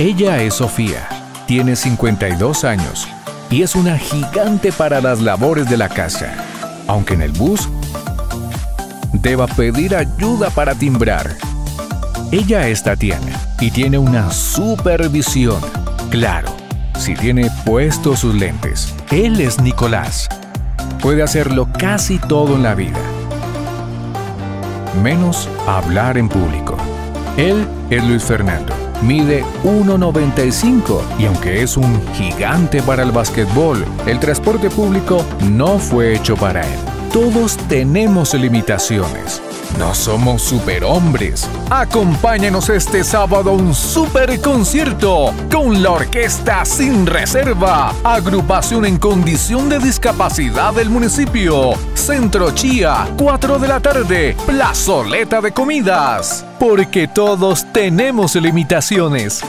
Ella es Sofía, tiene 52 años y es una gigante para las labores de la casa, aunque en el bus deba pedir ayuda para timbrar. Ella es Tatiana y tiene una supervisión. Claro, si tiene puestos sus lentes. Él es Nicolás. Puede hacerlo casi todo en la vida, menos hablar en público. Él es Luis Fernando mide 1,95 y aunque es un gigante para el básquetbol, el transporte público no fue hecho para él. Todos tenemos limitaciones. No somos superhombres. Acompáñanos este sábado a un super concierto con la Orquesta Sin Reserva, agrupación en condición de discapacidad del municipio. Centro Chía, 4 de la tarde, plazoleta de comidas. Porque todos tenemos limitaciones.